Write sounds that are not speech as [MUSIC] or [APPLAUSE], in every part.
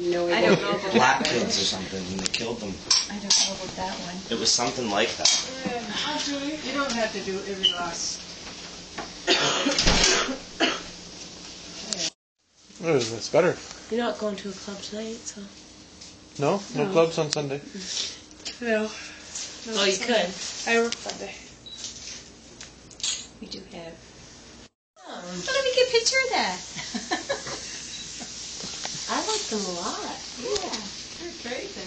No I don't know about black that one. kids or something, and they killed them. I don't know about that one. It was something like that. Oh, you don't have to do every last. Oh, that's better. You're not going to a club tonight, so. No, no, No. clubs on Sunday. No. Oh, you could. I work Sunday. We do have. Um. Oh, let me get a picture of that. [LAUGHS] I them a lot. Yeah. They're great, then.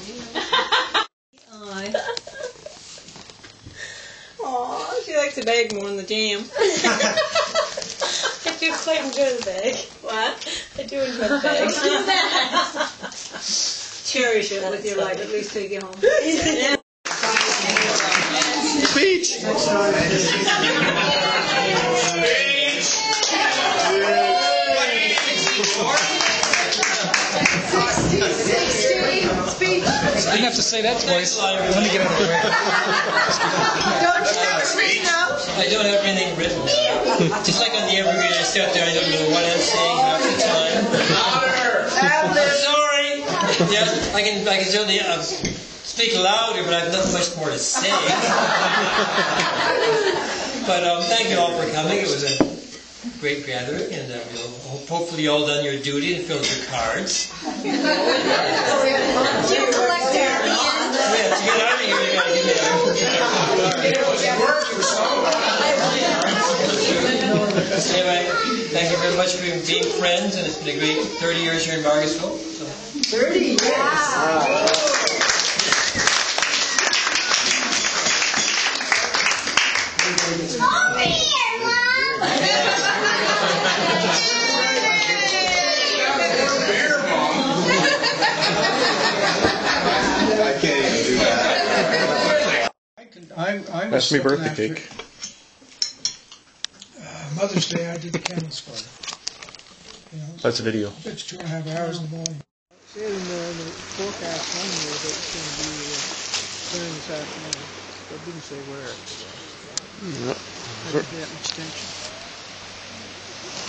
Aw, she likes the bag more than the jam. [LAUGHS] I do quite enjoy the bag. What? I do enjoy the bag. Cherish it with your life, at least till you get home. Speech. I didn't have to say that twice. Let me get out of the way. Don't you ever speak now? I don't have anything written down. Just like on the evergreen, I sit there, I don't know what I'm saying half the time. [LAUGHS] Sorry. Yes, I can, I can certainly uh, speak louder, but I have nothing much more to say. but um, thank you all for coming. It was a great gathering, and uh, we'll hopefully you all done your duty and filled your cards. Very much for being friends, and it's been a great 30 years here in Margaretsville. So. 30 years. [LAUGHS] I can't even do that. I can, I, I That's was me birthday after- cake. Uh, Mother's Day, I did the candles for. You know, That's a video. it's two and a half hours in the morning. Said in the, the forecast one year that it's going to be uh, clearing this afternoon. But it didn't say where. Yep. I did that extension.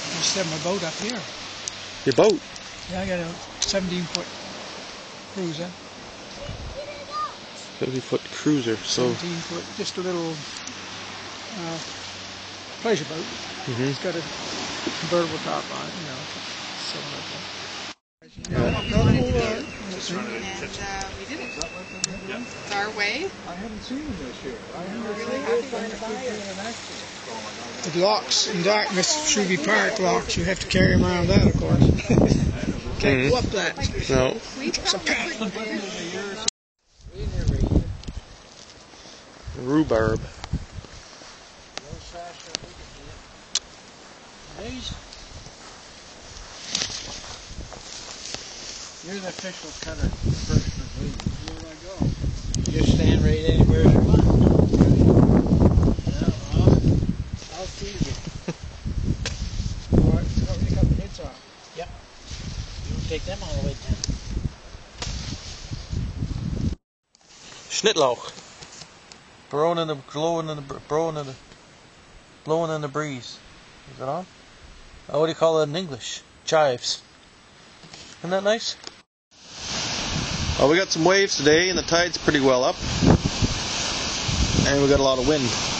I set my boat up here. Your boat. Yeah, I got a 17 foot cruiser, 70 foot cruiser. So 17 foot, just a little uh, pleasure boat. Mhm. It's got a convertible top on it, you know, something like that. And uh, we did it. It's our way. I haven't seen him this year. I We're really happy. It locks in darkness, Shrewby Park locks. You have to carry him around that, of course. [LAUGHS] Can't go up that. no. We probably Rhubarb. You're the official cutter, first of lead. Where do I go? You just stand right anywhere you want. I'll see you. All right, so you cut the hits off. Yep. You take them all the way down. Schnittlauch. Blowing in the glowing in the blowing in the blowing in the breeze. Is it on? Oh, what do you call it in English? Chives. Isn't that nice? Well, we got some waves today, and the tide's pretty well up, and we got a lot of wind.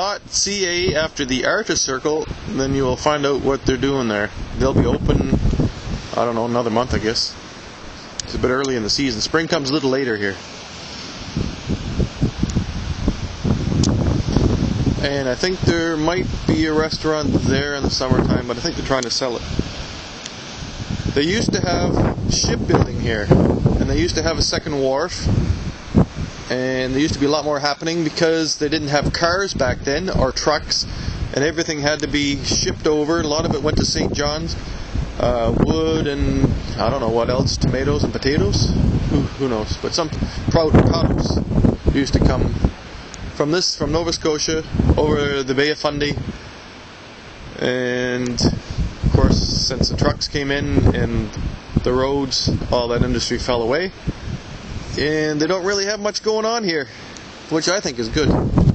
Ca after the artist circle, then you will find out what they're doing there. They'll be open, I don't know, another month, I guess. It's a bit early in the season. Spring comes a little later here. And I think there might be a restaurant there in the summertime, but I think they're trying to sell it. They used to have shipbuilding here, and they used to have a second wharf and there used to be a lot more happening because they didn't have cars back then or trucks, and everything had to be shipped over. A lot of it went to St. John's, uh, wood and I don't know what else, tomatoes and potatoes. Who, who knows? But some proud produce used to come from this from Nova Scotia over the Bay of Fundy, and of course, since the trucks came in and the roads, all that industry fell away and they don't really have much going on here, which I think is good.